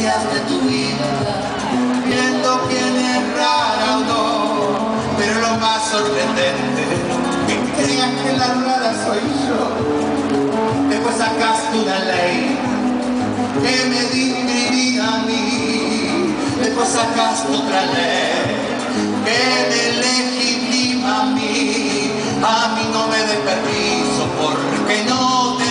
de tu vida, viendo quién es rara o no, pero lo más sorprendente, que creas que la rara soy yo. Después sacaste una ley que me discrimina a mí, después sacaste otra ley que me legitima a mí, a mí no me des permiso porque no te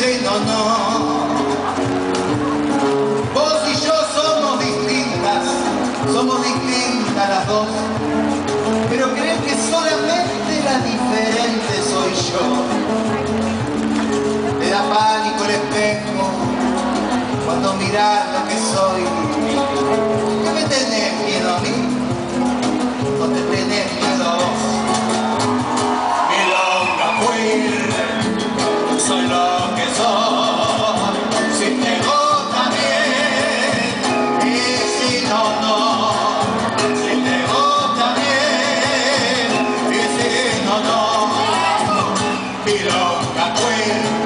no. Vos y yo somos distintas, somos distintas las dos, pero creo que solamente la diferente soy yo. Me da pánico el espejo cuando miras lo que soy. Pilonga, pues.